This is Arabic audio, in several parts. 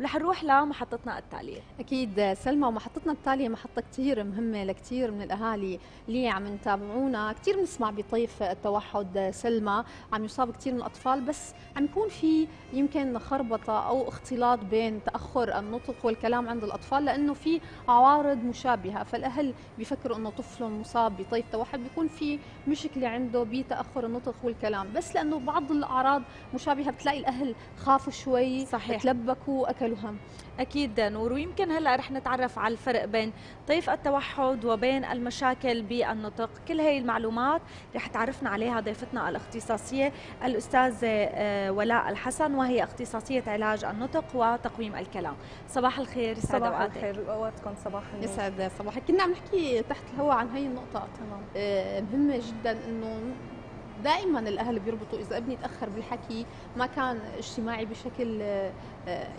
رح نروح لمحطتنا التالية. أكيد سلمى ومحطتنا التالية محطة كثير مهمة لكثير من الأهالي اللي عم يتابعونا. كثير بنسمع بطيف التوحد سلمى عم يصاب كثير من الأطفال بس عم يكون في يمكن خربطة أو اختلاط بين تأخر النطق والكلام عند الأطفال لأنه في عوارض مشابهة. فالأهل بيفكروا أنه طفلهم مصاب بطيف توحد بيكون في مشكلة عنده بتأخر النطق والكلام. بس لأنه بعض الأعراض مشابهة بتلاقي الأهل خافوا شوي صحيح. تلبكوا هم أكيد نور ويمكن هلأ رح نتعرف على الفرق بين طيف التوحد وبين المشاكل بالنطق. كل هي المعلومات رح تعرفنا عليها ضيفتنا الاختصاصية الأستاذة آه، ولاء الحسن وهي اختصاصية علاج النطق وتقويم الكلام. صباح الخير صباح الخير أوقاتكم صباح النور. يسعد صباحك كنا عم نحكي تحت الهواء عن هي النقطة تمام. آه، مهمة جدا إنه دائما الأهل بيربطوا إذا ابني تأخر بالحكي ما كان اجتماعي بشكل آه،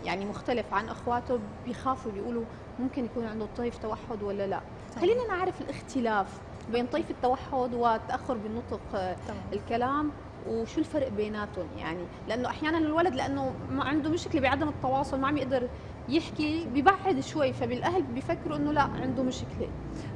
يعني مختلف عن أخواته بيخافوا بيقولوا ممكن يكون عنده طيف توحد ولا لا. خلينا نعرف الاختلاف بين طيف التوحد والتاخر بالنطق آه،. الكلام وشو الفرق بيناتهم يعني. لأنه أحيانا الولد لأنه ما عنده مشكلة بعدم التواصل ما عم يقدر يحكي ببعد شوي فبالأهل بيفكروا إنه لا عنده مشكلة.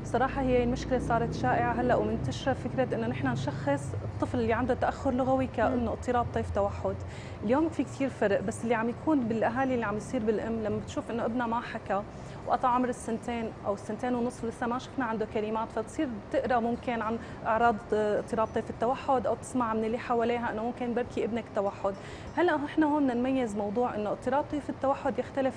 صراحة هي المشكلة صارت شائعة هلأ ومنتشرة فكرة إنه نحن نشخص الطفل اللي عنده تأخر لغوي كأنه اضطراب طيف توحد، اليوم في كثير فرق بس اللي عم يكون بالأهالي اللي عم يصير بالأم لما بتشوف إنه ابنها ما حكى وقطع عمر السنتين أو السنتين ونصف لسه ما شفنا عنده كلمات فتصير تقرأ ممكن عن أعراض اضطراب طيف التوحد أو تسمع من اللي حواليها إنه ممكن بركي ابنك توحد، هلأ إحنا هون نميز موضوع إنه اضطراب طيف التوحد يختلف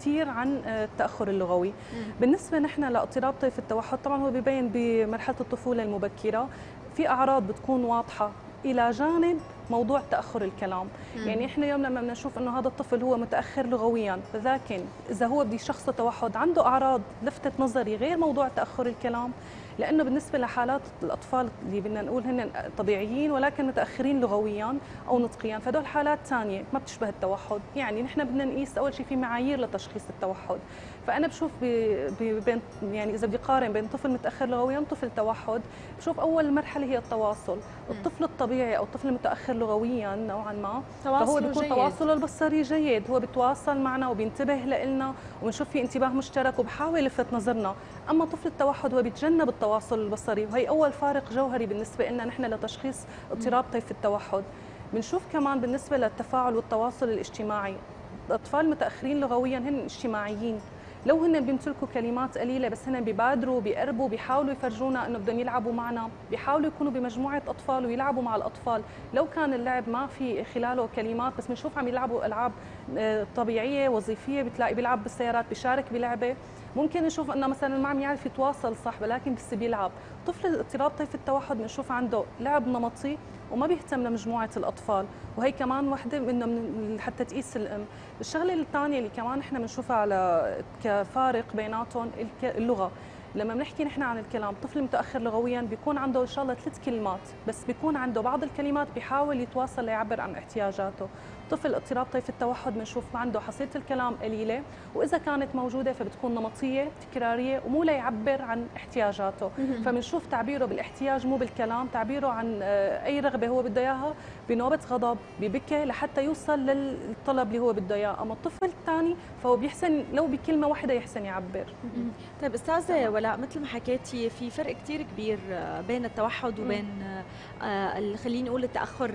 كثير عن آه، التأخر اللغوي. بالنسبة نحن لاضطراب طيف التوحد طبعا هو ببين بمرحلة الطفولة المبكرة في أعراض بتكون واضحة إلى جانب موضوع تأخر الكلام مم. يعني إحنا اليوم لما بنشوف إنه هذا الطفل هو متأخر لغويا لكن إذا هو بده يشخصه توحد عنده أعراض لفتت نظري غير موضوع تأخر الكلام لأنه بالنسبة لحالات الأطفال اللي بدنا نقول هن طبيعيين ولكن متأخرين لغويا أو نطقيا فدول حالات ثانية ما بتشبه التوحد. يعني نحن بدنا نقيس أول شيء في معايير لتشخيص التوحد. فأنا بشوف بين يعني إذا بدي قارن بين طفل متأخر لغويا وطفل توحد بشوف أول مرحلة هي التواصل. الطفل الطبيعي أو الطفل المتأخر لغويا نوعا ما فهو بيكون تواصله البصري جيد. هو بيتواصل معنا وبينتبه لنا وبنشوف في انتباه مشترك وبحاول يلفت نظرنا. أما طفل التوحد هو بيتجنب التواصل البصري وهي أول فارق جوهري بالنسبة لنا نحن لتشخيص اضطراب طيف التوحد. بنشوف كمان بالنسبة للتفاعل والتواصل الاجتماعي الأطفال المتاخرين لغويا هن اجتماعيين. لو هن بيمتلكوا كلمات قليلة بس هن بيبادروا بيقربوا بيحاولوا يفرجونا إنه بدهم يلعبوا معنا بيحاولوا يكونوا بمجموعة أطفال ويلعبوا مع الأطفال. لو كان اللعب ما في خلاله كلمات بس بنشوف عم يلعبوا ألعاب آه، طبيعية وظيفية بتلاقي بيلعب بالسيارات بيشارك بلعبة. ممكن نشوف انه مثلا ما عم يعرف يتواصل صح ولكن بس بيلعب. طفل اضطراب طيف التوحد بنشوف عنده لعب نمطي وما بيهتم لمجموعة الأطفال. وهي كمان وحدة منه من حتى تقيس الأم. الشغلة الثانية اللي كمان إحنا بنشوفها على كفارق بيناتهم اللغة. لما بنحكي نحن عن الكلام طفل متأخر لغويا بيكون عنده إن شاء الله ثلاث كلمات بس بيكون عنده بعض الكلمات بيحاول يتواصل ليعبر عن احتياجاته. طفل اضطراب طيف التوحد بنشوف عنده حصيلة الكلام قليلة وإذا كانت موجودة فبتكون نمطية تكرارية ومو ليعبر عن احتياجاته. فبنشوف تعبيره بالاحتياج مو بالكلام تعبيره عن آه، أي رغبة هو بده إياها بنوبة غضب ببكي لحتى يوصل للطلب اللي هو بده إياه. أما الطفل الثاني فهو بيحسن لو بكلمة واحدة يحسن يعبر. طيب أستاذة مثل ما حكيتي في فرق كثير كبير آه، بين التوحد وبين خليني أقول التأخر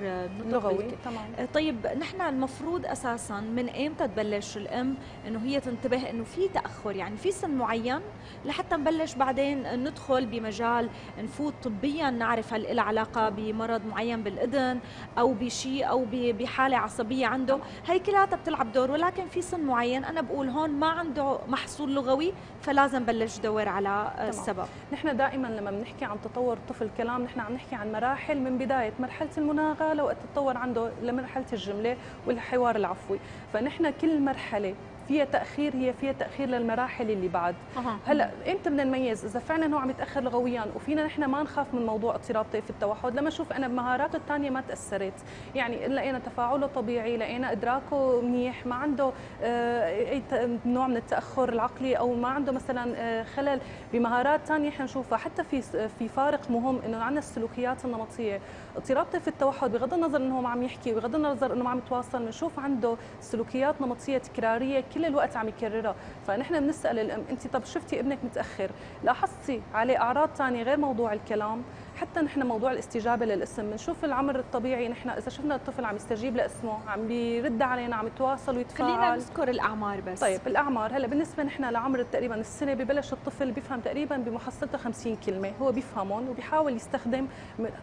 اللغوي تمام. طيب نحن المفروض أساسا من ايمتى تبلش الأم إنه هي تنتبه إنه في تأخر؟ يعني في سن معين لحتى نبلش بعدين ندخل بمجال نفوت طبيا نعرف هل لها علاقة بمرض معين بالإذن أو بشيء أو بحالة عصبية عنده. هي كلها بتلعب دور ولكن في سن معين أنا بقول هون ما عنده محصول لغوي فلازم بلش دور على السبب نحن دائما لما بنحكي عن تطور طفل كلام نحن عم نحكي عن مراحل من بداية مرحلة المناغة لوقت تطور عنده لمرحلة الجملة والحوار العفوي. فنحن كل مرحلة فيها تأخير هي فيها تأخير للمراحل اللي بعد. أه. هلا إمتى بدنا نميز؟ إذا فعلا هو عم يتأخر لغويا وفينا نحن ما نخاف من موضوع اضطراب طيف التوحد. لما أشوف أنا بمهاراته الثانية ما تأثرت. يعني لقينا تفاعله طبيعي لقينا إدراكه منيح ما عنده آه، أي نوع من التأخر العقلي أو ما عنده مثلا آه، خلل بمهارات ثانية إحنا نشوفها. حتى في في فارق مهم إنه عندنا السلوكيات النمطية. اضطراب طيف التوحد بغض النظر إنه ما عم يحكي بغض النظر إنه ما عم يتواصل بنشوف عنده سلوكيات نمطية تكرارية كل كل الوقت عم يكررها. فنحن بنسأل الأم انت طب شفتي ابنك متأخر؟ لاحظتي عليه أعراض ثانية غير موضوع الكلام؟ حتى نحن موضوع الاستجابة للاسم بنشوف العمر الطبيعي نحن إذا شفنا الطفل عم يستجيب لاسمه عم بيرد علينا عم يتواصل ويتفاعل. خلينا نذكر الأعمار بس. طيب الأعمار هلأ بالنسبة نحن لعمر تقريبا السنة ببلش الطفل بيفهم تقريبا بمحصلته 50 كلمة هو بيفهمهم وبيحاول يستخدم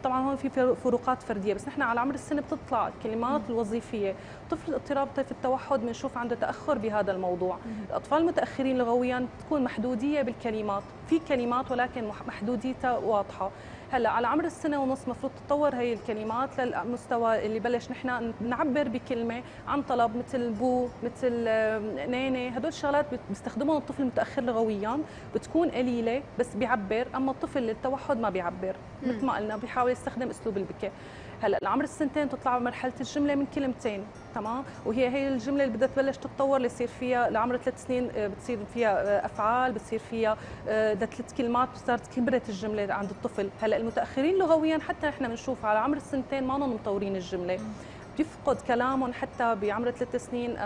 طبعا هون في فروقات فردية بس نحن على عمر السنة بتطلع الكلمات الوظيفية. طفل اضطراب طيف التوحد بنشوف عنده تأخر بهذا الموضوع. الأطفال المتاخرين لغويا تكون محدودية بالكلمات في كلمات ولكن محدوديتها واضحة. هلا على عمر السنة ونص مفروض تتطور هي الكلمات للمستوى اللي بلش نحن نعبر بكلمة عن طلب مثل بو مثل نينة. هدول الشغلات بيستخدمهم الطفل المتأخر لغويا بتكون قليلة بس بيعبر أما الطفل التوحد ما بيعبر. مثل ما قلنا بيحاول يستخدم أسلوب البكاء. هلا لعمر السنتين تطلع مرحله الجملة من كلمتين تمام؟ وهي هي الجملة اللي بدها تبلش تتطور ليصير فيها لعمر ثلاث سنين آه، بتصير فيها آه، أفعال بتصير فيها آه، ده ثلاث كلمات صارت كبرت الجملة عند الطفل. هلا المتأخرين لغويا حتى نحن بنشوف على عمر السنتين ما مطورين الجملة. بيفقد كلامهم حتى بعمر ثلاث سنين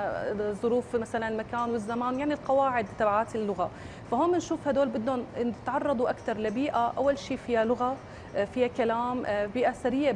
ظروف مثلا المكان والزمان يعني القواعد تبعات اللغة. فهون بنشوف هدول بدهم يتعرضوا أكثر لبيئة أول شيء فيها لغة فيها كلام بيئة سريه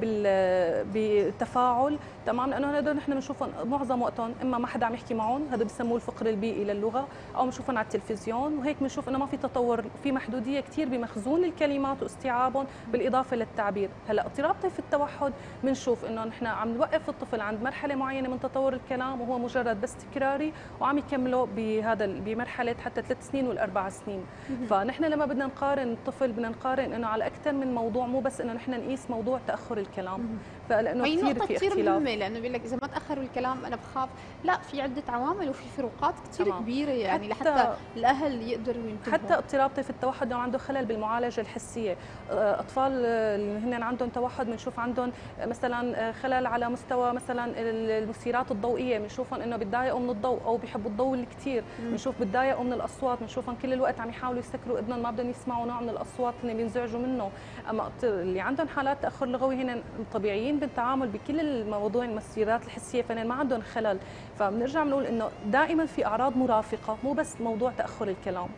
بالتفاعل. تمام؟ لأنه هدول نحن بنشوفهم معظم وقتهم إما ما حدا عم يحكي معهم هذا بسموه الفقر البيئي للغة أو بنشوفهم على التلفزيون. وهيك بنشوف إنه ما في تطور في محدودية كثير بمخزون الكلمات واستيعابهم بالإضافة للتعبير. هلأ اضطراب طيف التوحد بنشوف إنه نحن عم نوقف الطفل عند مرحلة معينة من تطور الكلام وهو مجرد بس تكراري وعم يكمله بهذا بمرحلة حتى ثلاث سنين والأربع سنين. فنحن لما بدنا نقارن الطفل بدنا نقارن إنه على أكثر من موضوع مو بس إنه نحن نقيس موضوع تأخر الكلام. فلأنه كثير في اختلاف. لأنه بيقول لك إذا ما تأخروا الكلام أنا بخاف. لا في عدة عوامل وفي فروقات كثير كبيرة يعني حتى لحتى الأهل يقدروا ينتبهوا. حتى اضطراب طيف التوحد لو عنده خلل بالمعالجة الحسية. آه، أطفال اللي هن عندهم توحد بنشوف عندهم مثلا خلل على مستوى مثلا المثيرات الضوئية بنشوفهم إنه بتضايقوا من الضوء أو بيحبوا الضوء الكثير بنشوف بتضايقوا من الأصوات بنشوفهم كل الوقت عم يحاولوا يسكروا اذنهم ما بدهم يسمعوا نوع من الأصوات اللي بينزعجوا منه. أما اللي عندهم حالات تأخر لغوي هن طبيعيين بالتعامل بكل المواضيع المسيرات الحسية فهن ما عندهم خلل. فبنرجع بنقول إنه دائما في أعراض مرافقة مو بس موضوع تأخر الكلام.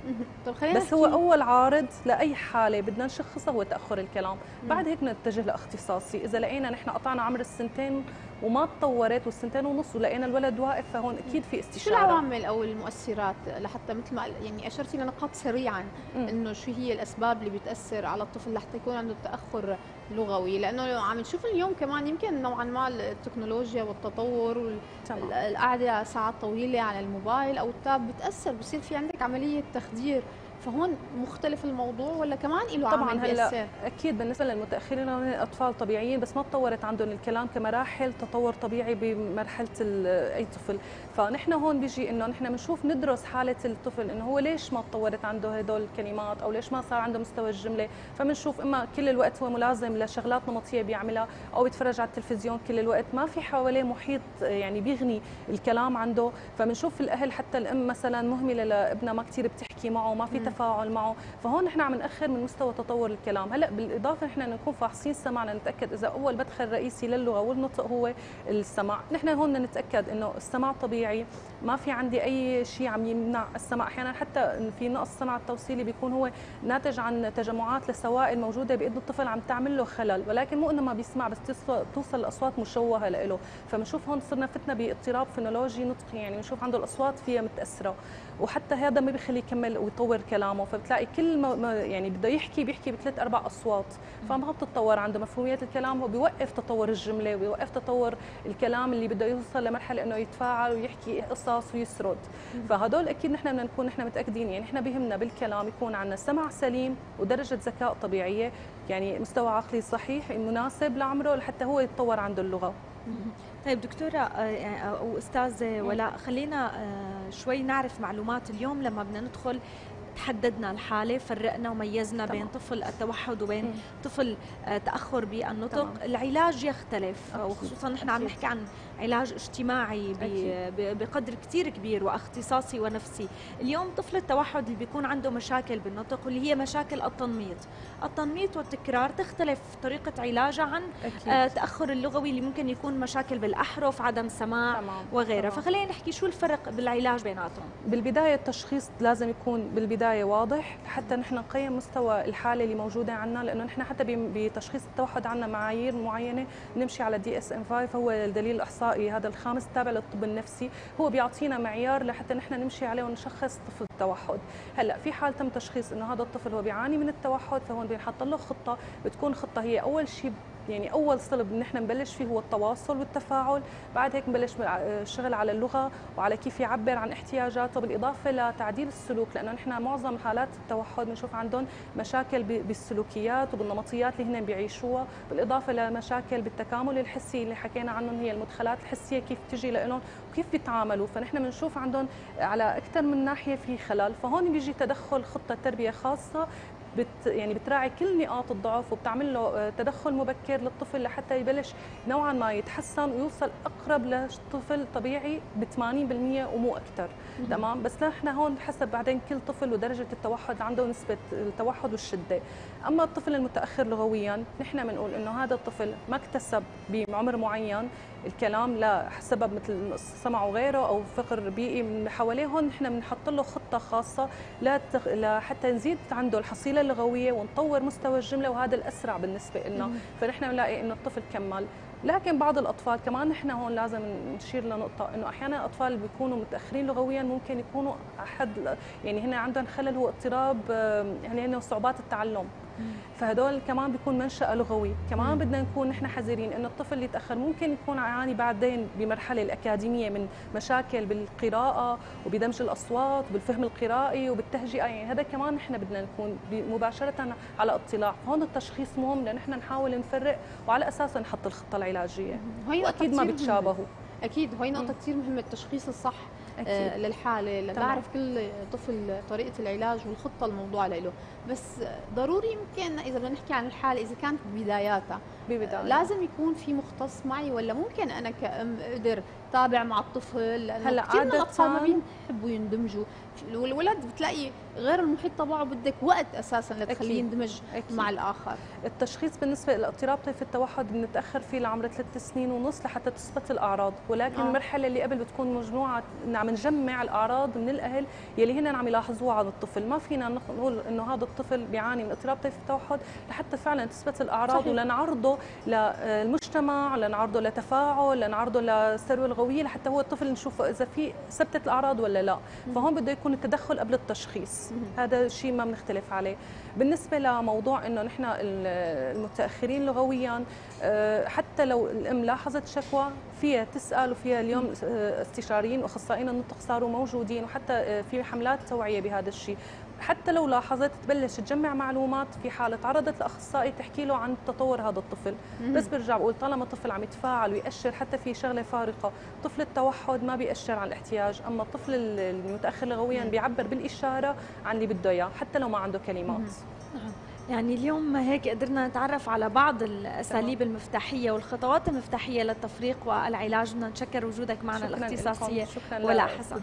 طب خلينا بس هو أول عارض لأي حالة بدنا نشخصها هو تأخر الكلام. بعد هيك نتجه لأختصاصي. إذا لقينا نحن قطعنا عمر السنتين وما تطورت والسنتين ونص ولقينا الولد واقف فهون أكيد في استشارة. شو العوامل أو المؤثرات لحتى مثل ما يعني أشرتي لنقاط سريعا إنه شو هي الأسباب اللي بتأثر على الطفل لحتى يكون عنده تأخر لغوي لأنه عم نشوف اليوم كمان يمكن نوعا ما التكنولوجيا والتطور والقعده ساعات طويلة على الموبايل أو التاب بتأثر بصير في عندك عملية تخدير. فهون مختلف الموضوع ولا كمان له طبعا هلأ أكيد بالنسبة للمتأخرين هم أطفال طبيعيين بس ما تطورت عندهم الكلام كمراحل تطور طبيعي بمرحلة أي طفل. فنحن هون بيجي إنه نحن بنشوف ندرس حالة الطفل إنه هو ليش ما تطورت عنده هدول الكلمات أو ليش ما صار عنده مستوى الجملة. فبنشوف إما كل الوقت هو ملازم لشغلات نمطية بيعملها أو بيتفرج على التلفزيون كل الوقت. ما في حواليه محيط يعني بيغني الكلام عنده. فبنشوف الأهل حتى الأم مثلا مهملة لابنها ما كثير بتحكي معه ما في التفاعل معه. فهون نحن عم نأخر من مستوى تطور الكلام. هلأ بالإضافة نحن نكون فاحصين سمعنا نتاكد إذا أول مدخل رئيسي للغة والنطق هو السمع نحن هون نتأكد إنه السمع طبيعي. ما في عندي أي شيء عم يمنع السمع أحيانا حتى في نقص السمع التوصيلي بيكون هو ناتج عن تجمعات لسوائل موجودة بإيد الطفل عم تعمل له خلل ولكن مو إنه ما بيسمع بس توصل الأصوات مشوهة له فبنشوف هون صرنا فتنا باضطراب فينولوجي نطقي يعني بنشوف عنده الأصوات فيها متأثرة. وحتى هذا ما بيخليه يكمل ويطور كلامه. فبتلاقي كل ما يعني بده يحكي بيحكي بثلاث أربع أصوات. فما بتتطور عنده مفهوميات الكلام هو بيوقف تطور الجملة وبيوقف تطور الكلام اللي بده يوصل لمرحلة إنه يتفاعل ويحكي قصص ويسرد. فهدول أكيد نحن بدنا نكون نحن متأكدين يعني نحن بهمنا بالكلام يكون عندنا سمع سليم ودرجة ذكاء طبيعية يعني مستوى عقلي صحيح مناسب لعمره لحتى هو يتطور عنده اللغة طيب دكتورة آه، يعني، أو أستاذة ولاء خلينا آه، شوي نعرف معلومات اليوم لما بدنا ندخل تحددنا الحالة فرقنا وميزنا تمام. بين طفل التوحد وبين مم. طفل آه، تأخر بالنطق. العلاج يختلف أكيد. وخصوصا نحن عم. نحكي عن علاج اجتماعي أكيد. بقدر كتير كبير وأختصاصي ونفسي. اليوم طفل التوحد اللي بيكون عنده مشاكل بالنطق واللي هي مشاكل التنميط. التنميط والتكرار تختلف طريقة علاجها عن أكيد. آه، تأخر اللغوي اللي ممكن يكون مشاكل بالأحرف عدم سماع تمام. وغيرها تمام. فخلينا نحكي شو الفرق بالعلاج بيناتهم. بالبداية التشخيص لازم يكون بالبداية واضح حتى نحن نقيم مستوى الحالة اللي موجودة عندنا لأنه نحن حتى بتشخيص التوحد عندنا معايير معينة. نمشي على DSM 5 هو الدليل الإحصائي هذا الخامس تابع للطب النفسي. هو بيعطينا معيار لحتى نحن نمشي عليه ونشخص طفل التوحد. هلأ في حال تم تشخيص إنه هذا الطفل هو بيعاني من التوحد فهون بنحط له خطة. بتكون خطة هي أول شيء يعني أول صلب نحن نبلش فيه هو التواصل والتفاعل بعد هيك نبلش الشغل على اللغة وعلى كيف يعبر عن احتياجاته بالإضافة لتعديل السلوك لأنه نحن معظم حالات التوحد بنشوف عندهم مشاكل بالسلوكيات وبالنمطيات اللي هن بيعيشوها بالإضافة لمشاكل بالتكامل الحسي اللي حكينا عنهم هي المدخلات الحسية كيف تجي لهم وكيف بيتعاملوا. فنحن بنشوف عندهم على أكثر من ناحية في خلل فهون بيجي تدخل خطة تربية خاصة بت يعني بتراعي كل نقاط الضعف وبتعمل له آه، تدخل مبكر للطفل لحتى يبلش نوعا ما يتحسن ويوصل أقرب لطفل طبيعي ب 80% ومو أكثر تمام؟ بس نحن هون حسب بعدين كل طفل ودرجة التوحد عنده نسبة التوحد والشدة. أما الطفل المتأخر لغويا نحن بنقول إنه هذا الطفل ما اكتسب بعمر معين الكلام لسبب مثل سمع وغيره أو فقر بيئي من حواليه هون نحن بنحط له خطة خاصة لتخ... لحتى نزيد عنده الحصيلة اللغوية ونطور مستوى الجملة وهذا الأسرع بالنسبة لنا فنحن بنلاقي إنه الطفل كمل لكن بعض الأطفال كمان نحن هون لازم نشير لنقطة إنه أحيانا الاطفال اللي بيكونوا متأخرين لغويا ممكن يكونوا أحد يعني هنا عندهم خلل هو اضطراب يعني هنا صعوبات التعلم. فهدول كمان بيكون منشأ لغوي. كمان. بدنا نكون نحن حذرين إنه الطفل اللي يتأخر ممكن يكون يعاني بعدين بمرحلة الأكاديمية من مشاكل بالقراءة وبدمج الأصوات وبالفهم القرائي وبالتهجئة. يعني هذا كمان نحن بدنا نكون مباشرة على اطلاع. هون التشخيص مهم لنحن نحاول نفرق وعلى اساسه نحط الخطة العلاجية. وأكيد ما. بيتشابهوا أكيد. وهي. نقطة كثير مهمة. التشخيص الصح آه، أكيد للحاله. لنعرف كل طفل طريقة العلاج والخطه الموضوعه له. بس ضروري يمكن إذا بدنا نحكي عن الحالة إذا كانت بداياتها ببداية. لازم يكون في مختص معي ولا ممكن أنا كأم أقدر تابع مع الطفل لأنه هلا كثير من الأطفال ما بيحبوا يندمجوا والولد بتلاقي غير المحيط تبعه بدك وقت أساسا لتخليه. يندمج أكيد. مع الآخر التشخيص بالنسبة لاضطراب طيف التوحد بنتأخر فيه لعمر ثلاث سنين ونص لحتى تثبت الأعراض ولكن آه. المرحلة اللي قبل بتكون مجموعة عم نجمع الأعراض من الأهل يلي هن عم يلاحظوها عن الطفل ما فينا نق- نقول إنه هذا الطفل بيعاني من اضطراب طيف التوحد لحتى فعلا تثبت الأعراض صحيح. ولنعرضه للمجتمع لنعرضه لتفاعل لنعرضه للثروة الغوية لحتى هو الطفل نشوفه إذا في ثبتت الأعراض ولا لا. فهون بده يكون التدخل قبل التشخيص. هذا شيء ما بنختلف عليه. بالنسبة لموضوع إنه نحن ال- المتأخرين لغويا آه، حتى لو الأم لاحظت شكوى فيها تسأل وفيها اليوم آه، استشاريين وأخصائيين النطق صاروا موجودين وحتى آه، في حملات توعية بهذا الشيء. حتى لو لاحظت تبلش تجمع معلومات في حالة تعرضت لأخصائي تحكي له عن تطور هذا الطفل بس برجع بقول طالما الطفل عم يتفاعل ويأشر حتى في شغلة فارقة طفل التوحد ما بيأشر عن الاحتياج أما الطفل المتأخر لغويا مم. بيعبر بالإشارة عن اللي بده إياه حتى لو ما عنده كلمات نعم. يعني اليوم هيك قدرنا نتعرف على بعض الأساليب المفتاحية والخطوات المفتاحية للتفريق والعلاج بدنا نتشكر وجودك معنا. الاختصاصية شكرا ولا حسن.